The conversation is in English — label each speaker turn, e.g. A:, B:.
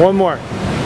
A: One more.